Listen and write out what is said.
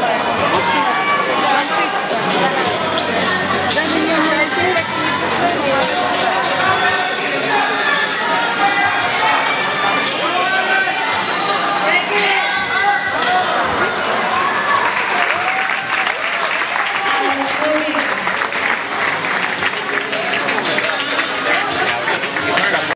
して